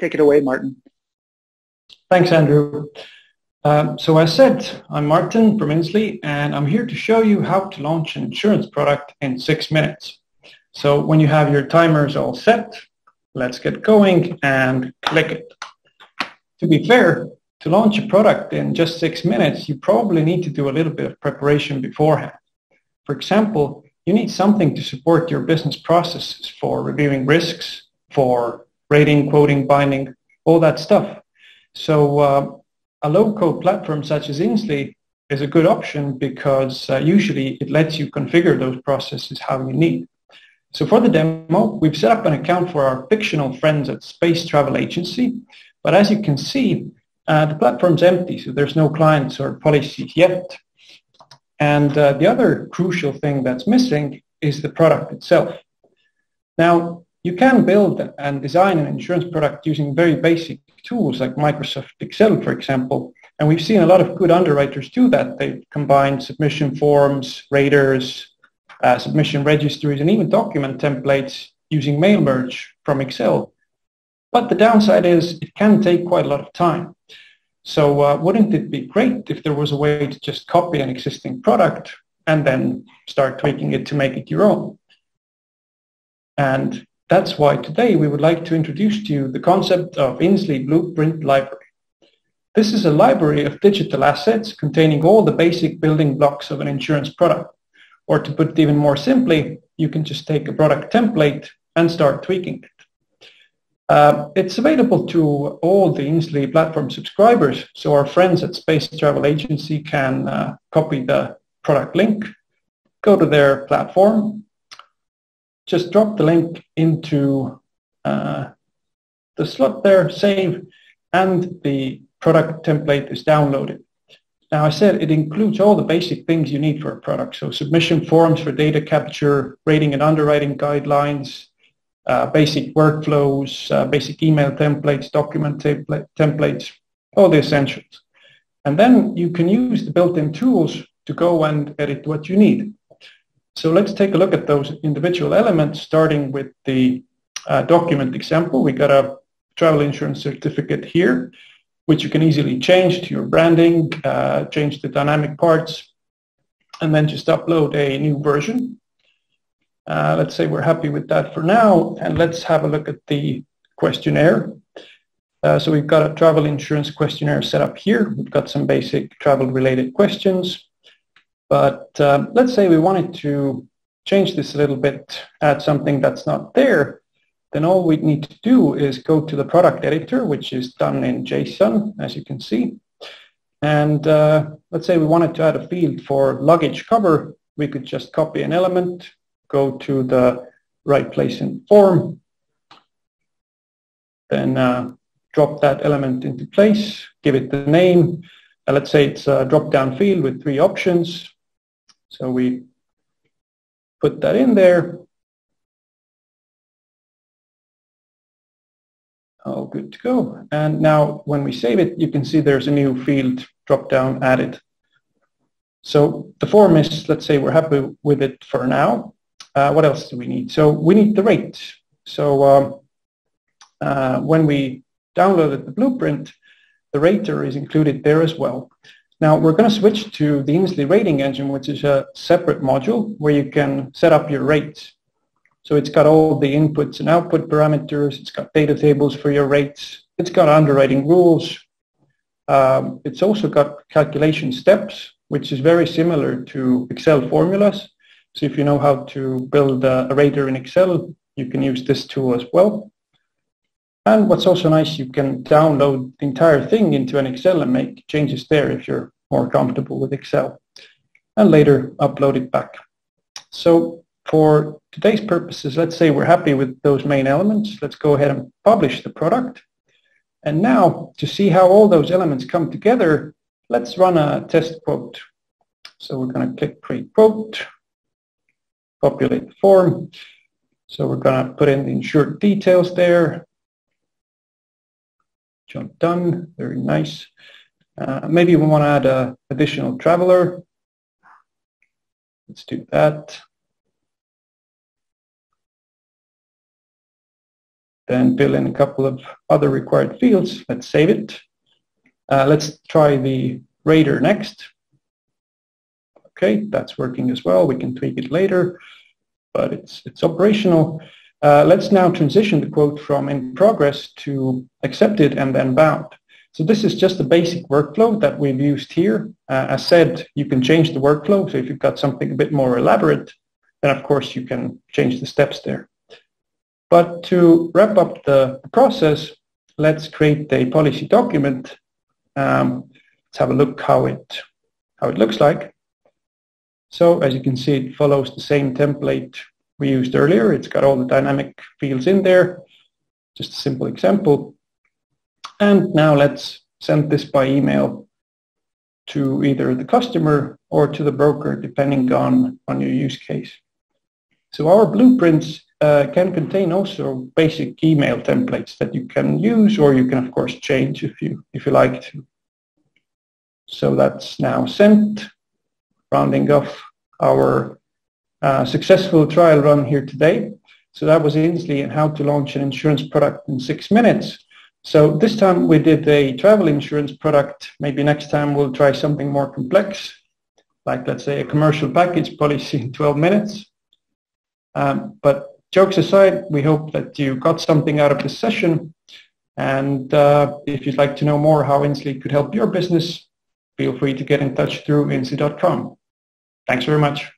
Take it away, Martin. Thanks, Andrew. Um, so as said, I'm Martin from Insly, and I'm here to show you how to launch an insurance product in six minutes. So when you have your timers all set, let's get going and click it. To be fair, to launch a product in just six minutes, you probably need to do a little bit of preparation beforehand. For example, you need something to support your business processes for reviewing risks, for rating, quoting, binding, all that stuff. So uh, a low-code platform such as Insly is a good option because uh, usually it lets you configure those processes how you need. So for the demo, we've set up an account for our fictional friends at Space Travel Agency. But as you can see, uh, the platform's empty, so there's no clients or policies yet. And uh, the other crucial thing that's missing is the product itself. Now, you can build and design an insurance product using very basic tools like Microsoft Excel, for example. And we've seen a lot of good underwriters do that. They combine submission forms, raters, uh, submission registries, and even document templates using mail merge from Excel. But the downside is it can take quite a lot of time. So uh, wouldn't it be great if there was a way to just copy an existing product and then start tweaking it to make it your own? And that's why today we would like to introduce to you the concept of Insly Blueprint Library. This is a library of digital assets containing all the basic building blocks of an insurance product. Or to put it even more simply, you can just take a product template and start tweaking it. Uh, it's available to all the Insly platform subscribers, so our friends at Space Travel Agency can uh, copy the product link, go to their platform, just drop the link into uh, the slot there, save, and the product template is downloaded. Now I said it includes all the basic things you need for a product. So submission forms for data capture, rating and underwriting guidelines, uh, basic workflows, uh, basic email templates, document template, templates, all the essentials. And then you can use the built-in tools to go and edit what you need. So let's take a look at those individual elements, starting with the uh, document example. We got a travel insurance certificate here which you can easily change to your branding, uh, change the dynamic parts, and then just upload a new version. Uh, let's say we're happy with that for now, and let's have a look at the questionnaire. Uh, so we've got a travel insurance questionnaire set up here. We've got some basic travel-related questions. But uh, let's say we wanted to change this a little bit, add something that's not there then all we need to do is go to the product editor, which is done in JSON, as you can see. And uh, let's say we wanted to add a field for luggage cover. We could just copy an element, go to the right place in form, then uh, drop that element into place, give it the name. Uh, let's say it's a drop-down field with three options. So we put that in there, all good to go. And now when we save it, you can see there's a new field drop down added. So the form is, let's say we're happy with it for now. Uh, what else do we need? So we need the rate. So um, uh, when we downloaded the blueprint, the rater is included there as well. Now we're going to switch to the Insly rating engine, which is a separate module where you can set up your rates. So it's got all the inputs and output parameters. It's got data tables for your rates. It's got underwriting rules. Um, it's also got calculation steps, which is very similar to Excel formulas. So if you know how to build a, a rater in Excel, you can use this tool as well. And what's also nice, you can download the entire thing into an Excel and make changes there if you're more comfortable with Excel. And later upload it back. So for today's purposes, let's say we're happy with those main elements. Let's go ahead and publish the product. And now to see how all those elements come together, let's run a test quote. So we're going to click create quote, populate the form. So we're going to put in the insured details there. Jump done, very nice. Uh, maybe we want to add an additional traveler. Let's do that. then fill in a couple of other required fields. Let's save it. Uh, let's try the rater next. Okay, that's working as well. We can tweak it later, but it's, it's operational. Uh, let's now transition the quote from in progress to accepted and then bound. So this is just a basic workflow that we've used here. Uh, as said, you can change the workflow. So if you've got something a bit more elaborate, then of course you can change the steps there. But to wrap up the process, let's create a policy document. Um, let's have a look how it, how it looks like. So as you can see, it follows the same template we used earlier. It's got all the dynamic fields in there. Just a simple example. And now let's send this by email to either the customer or to the broker, depending on, on your use case. So our blueprints uh, can contain also basic email templates that you can use or you can of course change if you if you like to. So that's now sent, rounding off our uh, successful trial run here today. So that was Insly and how to launch an insurance product in six minutes. So this time we did a travel insurance product. Maybe next time we'll try something more complex, like let's say a commercial package policy in 12 minutes. Um, but jokes aside, we hope that you got something out of this session. And uh, if you'd like to know more how Insly could help your business, feel free to get in touch through insly.com. Thanks very much.